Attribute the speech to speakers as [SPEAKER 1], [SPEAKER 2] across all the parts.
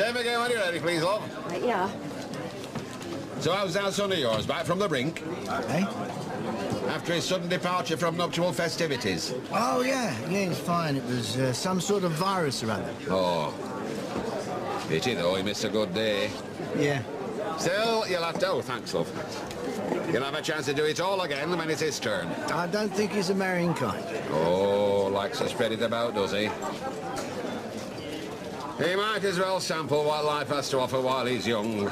[SPEAKER 1] Same again when you're ready, please, love.
[SPEAKER 2] Right, yeah.
[SPEAKER 1] So how's that son of yours, back from the brink?
[SPEAKER 3] Eh?
[SPEAKER 1] After his sudden departure from nuptial festivities?
[SPEAKER 3] Oh, yeah. Yeah, he's fine. It was uh, some sort of virus or other.
[SPEAKER 1] Oh. Pity, though, he missed a good day.
[SPEAKER 3] Yeah.
[SPEAKER 1] Still, you'll have to... Oh, thanks, love. You'll have a chance to do it all again when it's his turn.
[SPEAKER 3] I don't think he's a marrying kind.
[SPEAKER 1] Oh, likes to spread it about, does he? He might as well sample what life has to offer while he's young.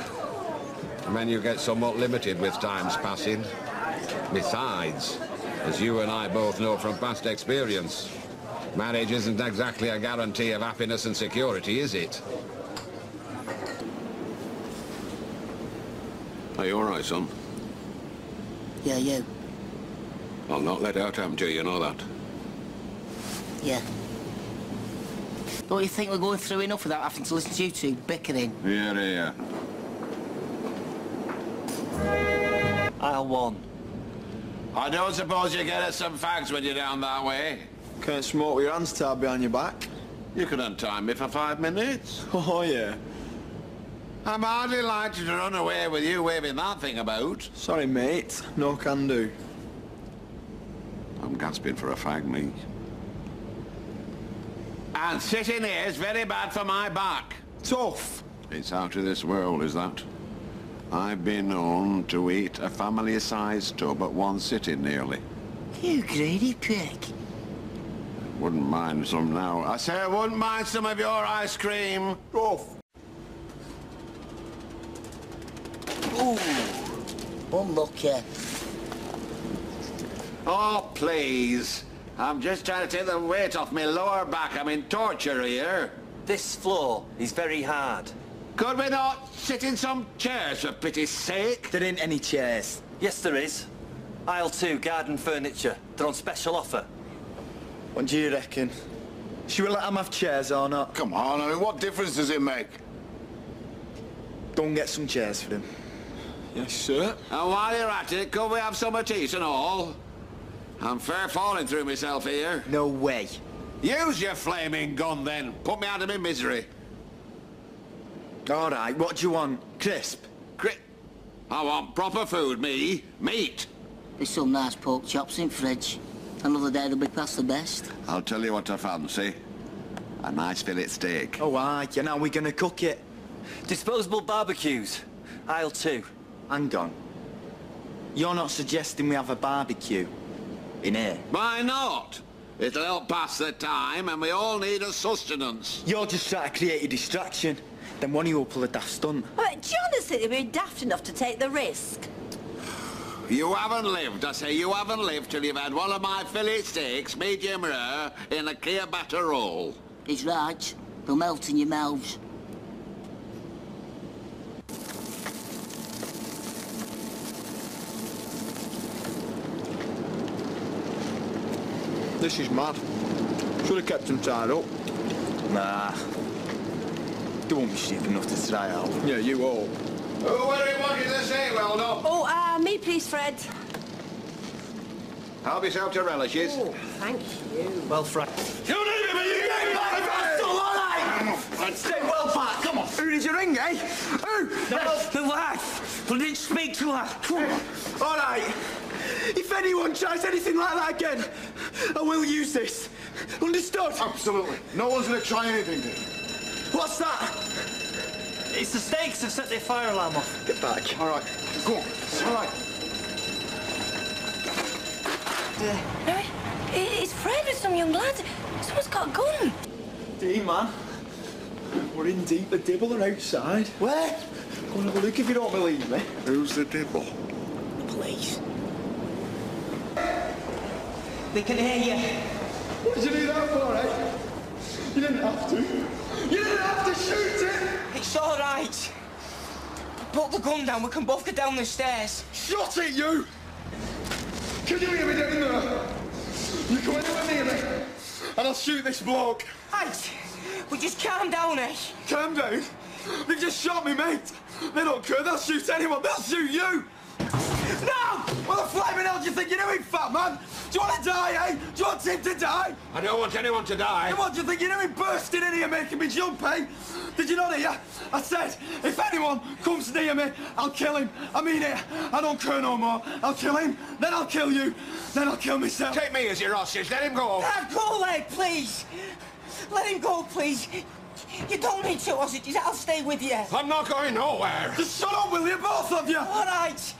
[SPEAKER 1] And then you get somewhat limited with time's passing. Besides, as you and I both know from past experience, marriage isn't exactly a guarantee of happiness and security, is it? Are you all right, son?
[SPEAKER 4] Yeah, you.
[SPEAKER 1] I'll not let out you, you know that.
[SPEAKER 4] Yeah. Don't you think we're going through enough without having to listen to you two bickering?
[SPEAKER 1] Here, here.
[SPEAKER 5] Aisle one.
[SPEAKER 1] I don't suppose you get us some fags when you're down that way.
[SPEAKER 6] Can't smoke with your hands tied behind your back.
[SPEAKER 1] You could untie me for five minutes.
[SPEAKER 6] Oh, yeah.
[SPEAKER 1] I'm hardly likely to run away with you waving that thing about.
[SPEAKER 6] Sorry, mate. No can do.
[SPEAKER 1] I'm gasping for a fag, me. And sitting here is very bad for my back.
[SPEAKER 6] Tough.
[SPEAKER 1] It's out of this world, is that? I've been known to eat a family-sized tub at one sitting nearly.
[SPEAKER 4] You greedy prick.
[SPEAKER 1] Wouldn't mind some now. I say I wouldn't mind some of your ice cream.
[SPEAKER 6] Tough.
[SPEAKER 4] Ooh. Unlucky.
[SPEAKER 1] Oh, please. I'm just trying to take the weight off my lower back. I'm in torture here.
[SPEAKER 5] This floor is very hard.
[SPEAKER 1] Could we not sit in some chairs, for pity's sake?
[SPEAKER 6] There ain't any chairs.
[SPEAKER 5] Yes, there is. Aisle two, garden furniture. They're on special offer.
[SPEAKER 6] What do you reckon? Should we let them have chairs or not?
[SPEAKER 7] Come on, I mean, what difference does it make?
[SPEAKER 6] Don't get some chairs for them. Yes, sir.
[SPEAKER 1] And while you're at it, could we have some tea and all? I'm fair falling through myself here.
[SPEAKER 6] No way.
[SPEAKER 1] Use your flaming gun, then. Put me out of my misery.
[SPEAKER 6] All right, what do you want? Crisp?
[SPEAKER 1] Cri- I want proper food, me. Meat.
[SPEAKER 4] There's some nice pork chops in fridge. Another day they'll be past the best.
[SPEAKER 1] I'll tell you what I fancy. A nice fillet steak.
[SPEAKER 6] Oh, aye. You know we're gonna cook it.
[SPEAKER 5] Disposable barbecues. Aisle two.
[SPEAKER 6] Hang on. You're not suggesting we have a barbecue in here?
[SPEAKER 1] Why not? It'll help pass the time, and we all need a sustenance.
[SPEAKER 6] You're just trying to create a distraction. Then one of you will pull a daft stunt.
[SPEAKER 2] But do you honestly think you'd be daft enough to take the risk?
[SPEAKER 1] You haven't lived, I say, you haven't lived till you've had one of my fillet steaks, medium rare, in a clear batter roll.
[SPEAKER 4] He's right. They'll melt in your mouths.
[SPEAKER 6] This is mad. Should have kept him tied up. Nah. They won't be stupid enough to try out. Yeah, you all.
[SPEAKER 1] Who were you wanting to say, well done?
[SPEAKER 2] Oh, uh, me please, Fred.
[SPEAKER 1] Help yourself to relishes.
[SPEAKER 2] Oh, thank you.
[SPEAKER 6] Well, Fred.
[SPEAKER 1] You need me, you get back!
[SPEAKER 6] Still all right! Stay well back, come on. Who did you ring, eh? Who?
[SPEAKER 5] No, the wife. I didn't speak to her.
[SPEAKER 6] All right. If anyone tries anything like that again, I will use this. Understood?
[SPEAKER 7] Absolutely. No one's gonna try anything, Dick.
[SPEAKER 6] What's that?
[SPEAKER 5] It's the stakes that set their fire alarm off.
[SPEAKER 6] Get back.
[SPEAKER 7] All right, go on. It's all right.
[SPEAKER 2] Uh, no, it's Fred with some young lads. Someone's got a gun.
[SPEAKER 6] D, man. We're in deep. The dibble are outside. Where? Go and have a look if you don't believe me.
[SPEAKER 7] Who's the dibble?
[SPEAKER 4] The police.
[SPEAKER 5] They can hear you.
[SPEAKER 6] What did you do that for, eh? You didn't have to. You didn't have to shoot it!
[SPEAKER 5] It's all right. Put the gun down. We can both get down the stairs.
[SPEAKER 6] Shut it, you! Can you hear me down there? You come anywhere near me, and I'll shoot this bloke.
[SPEAKER 5] Right. We just calm down, eh?
[SPEAKER 6] Calm down. They just shot me, mate. They don't care. They'll shoot anyone. They'll shoot you. No! What the flaming hell do you think you're doing, fat man? Do you want to die, eh? Do you want him to die?
[SPEAKER 1] I don't want anyone to die.
[SPEAKER 6] Come on, do you think you're doing bursting in here making me jump, eh? Did you not hear? I said, if anyone comes near me, I'll kill him. I mean it. I don't care no more. I'll kill him, then I'll kill you, then I'll kill myself.
[SPEAKER 1] Take me as your hostage. Let him go.
[SPEAKER 5] Dad, go away, please. Let him go, please. You don't need two hostages. I'll stay with you.
[SPEAKER 1] I'm not going nowhere.
[SPEAKER 6] Just shut up, will you, both of you?
[SPEAKER 5] All right.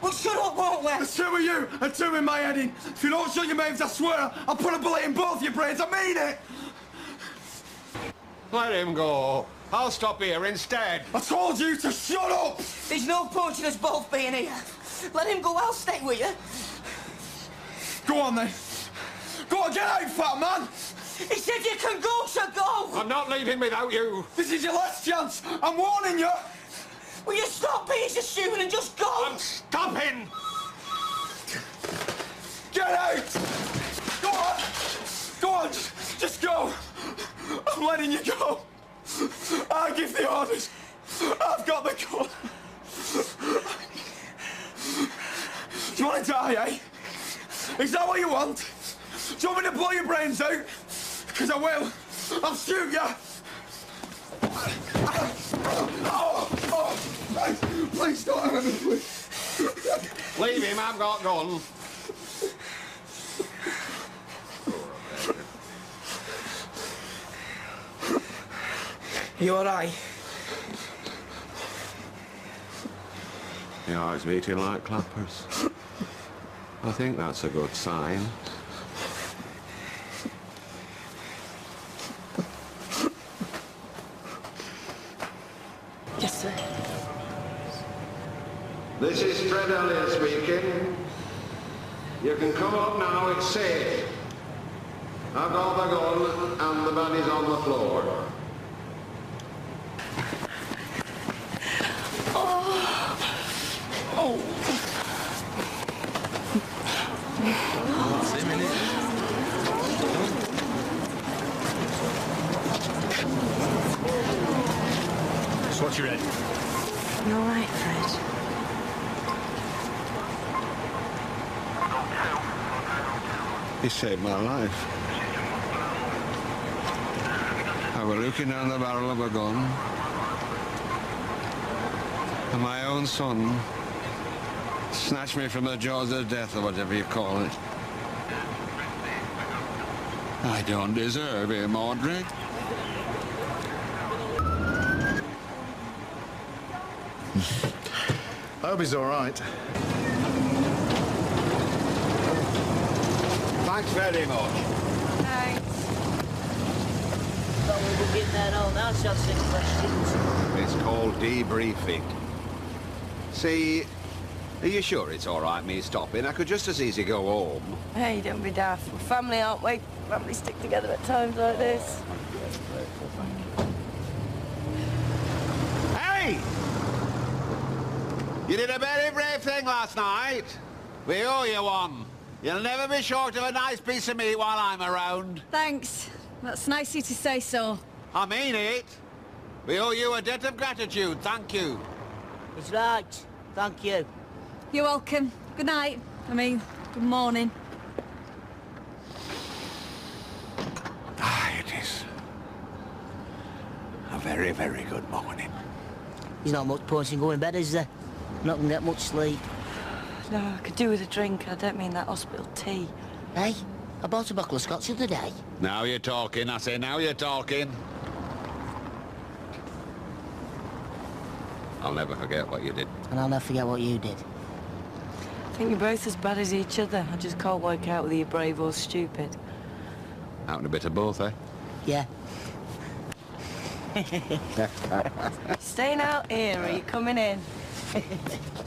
[SPEAKER 5] Well, shut up, won't we?
[SPEAKER 6] There's two of you and two in my heading. If you don't shut your mouths, I swear I'll put a bullet in both your brains. I mean it.
[SPEAKER 1] Let him go. I'll stop here instead.
[SPEAKER 6] I told you to shut up.
[SPEAKER 5] There's no point in us both being here. Let him go. I'll stay with you.
[SPEAKER 6] Go on then. Go on, get out, fat man.
[SPEAKER 5] He said you can go, so go.
[SPEAKER 1] I'm not leaving without you.
[SPEAKER 6] This is your last chance. I'm warning you.
[SPEAKER 5] Will you stop being so stupid and just go?
[SPEAKER 1] I'm stopping.
[SPEAKER 6] Get out. Go on. Go on. Just, go. I'm letting you go. I give the orders. I've got the gun. Do you want to die, eh? Is that what you want? Do you want me to blow your brains out? Because I will. I'll shoot you. Oh, please, please don't hurt me, please.
[SPEAKER 1] Leave him. I've got gun.
[SPEAKER 5] You all right?
[SPEAKER 1] The eyes beating like clappers. I think that's a good sign.
[SPEAKER 5] Yes, sir.
[SPEAKER 1] This is Fred Elliott speaking. You can come up now, it's safe. I've got the gun and the body's on the floor. Oh, oh.
[SPEAKER 8] So what's your head?
[SPEAKER 2] You all right, Fred?
[SPEAKER 1] He saved my life. I was looking down the barrel of a gun. And my own son snatched me from the jaws of death, or whatever you call it. I don't deserve him, Audrey.
[SPEAKER 3] I hope he's all right.
[SPEAKER 1] Thanks very much.
[SPEAKER 4] Thought we were getting that on. I'll ask some questions.
[SPEAKER 1] It's called debriefing. See, are you sure it's all right me stopping? I could just as easy go home.
[SPEAKER 2] Hey, don't be daft. We're family, aren't we? Family stick together at times like this.
[SPEAKER 1] Hey! You did a very brave thing last night. We owe you one. You'll never be short of a nice piece of meat while I'm around.
[SPEAKER 9] Thanks. That's nice of you to say so.
[SPEAKER 1] I mean it. We owe you a debt of gratitude. Thank you.
[SPEAKER 4] It's right. Thank you.
[SPEAKER 9] You're welcome. Good night. I mean, good morning.
[SPEAKER 1] Ah, it is. A very, very good morning.
[SPEAKER 4] There's not much point in going to bed, is there? Not gonna get much sleep.
[SPEAKER 2] No, I could do with a drink. I don't mean that hospital tea.
[SPEAKER 4] Hey, I bought a bottle of scotch the other day.
[SPEAKER 1] Now you're talking, I say, now you're talking. I'll never forget what you did.
[SPEAKER 4] And I'll never forget what you did.
[SPEAKER 2] I think you're both as bad as each other. I just can't work out whether you're brave or stupid.
[SPEAKER 1] Out and a bit of both, eh?
[SPEAKER 4] Yeah.
[SPEAKER 2] Staying out here, or are you coming in?